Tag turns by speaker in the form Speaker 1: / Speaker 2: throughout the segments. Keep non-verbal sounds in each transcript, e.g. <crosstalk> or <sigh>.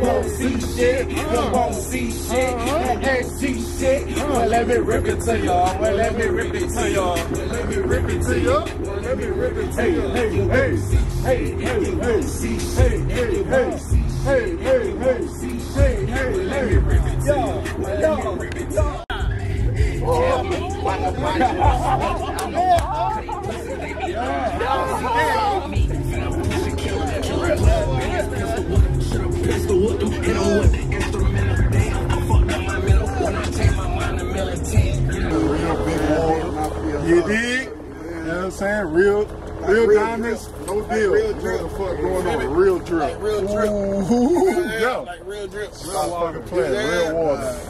Speaker 1: won't see shit. You won't see shit. You ain't see shit. Well, let me rip it to y'all. Well, let me rip it to y'all. Let me rip it to y'all. Well, let me rip it to y'all. Hey, hey, hey, hey, hey, hey, hey, hey, hey, hey, Hey, hey, hey, hey, hey, hey, hey, Hey, let me rip it to y'all. Let me rip it to y'all. Oh, motherfucker.
Speaker 2: You dig? You know what I'm saying? Real, real, real diamonds, drip. no deal. Like real drip. What the fuck going on? Real drip.
Speaker 1: Like real drip.
Speaker 2: Ooh,
Speaker 1: yeah. Like real drip.
Speaker 2: Real water. Real water.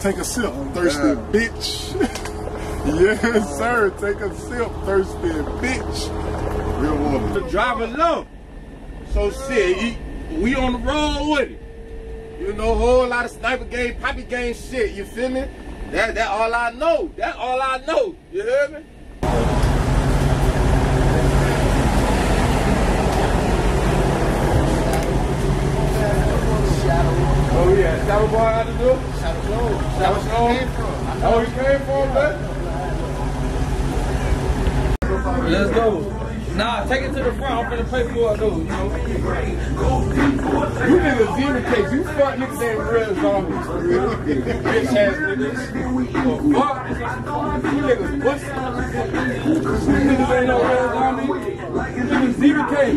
Speaker 2: Take a sip, oh, thirsty bitch. <laughs> Yes, sir. Take a sip, thirsty bitch. Real water.
Speaker 1: The driver low. So shit, we on the road with it. You know, whole lot of sniper game, poppy game shit. You feel me? That that all I know. That all I know. You hear me? Yeah, Shadow Boy how to do it? Shadow Joe. Shadow Joe. Oh, he came from, man?
Speaker 3: Let's go. Nah, take it to the front. I'm finna pay for it though, you know.
Speaker 1: You niggas zero case. You fuck niggas ain't real zombies. Bitch ass niggas. fuck. You niggas pussy. You niggas ain't no real zombies. You niggas zero case.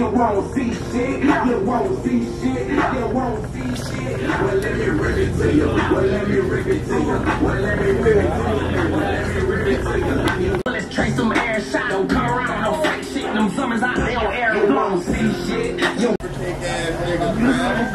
Speaker 1: You won't see shit. You won't see shit. You won't see shit. Well, let me rip it to you. Well, let me rip it to you. Well, let me rip it to you. Well, let me rip it to you.
Speaker 4: Let's trace some air shot. Don't come around no fake shit. Them summers out there on air. You won't see shit. You
Speaker 2: kick ass niggas,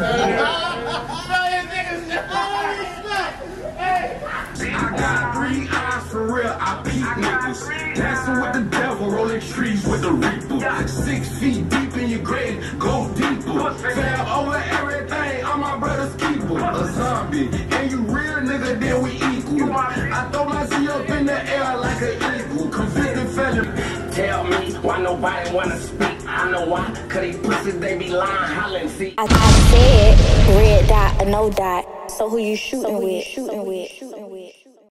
Speaker 4: I got three eyes for real. I peep niggas. Dancing with the devil, rolling trees with the reaper. Six feet deep in your grave, go deeper. Fell over everything. I'm my brother's keeper. A zombie. And you real nigga, then we equal. I throw my C up in the air like an eagle. Convicted felon. Tell me why nobody wanna speak. I know why. Cause these pussies, they be lying, hollering, see.
Speaker 5: I, I said red dot or no dot. So who you shooting with? Shooting with? Shooting with?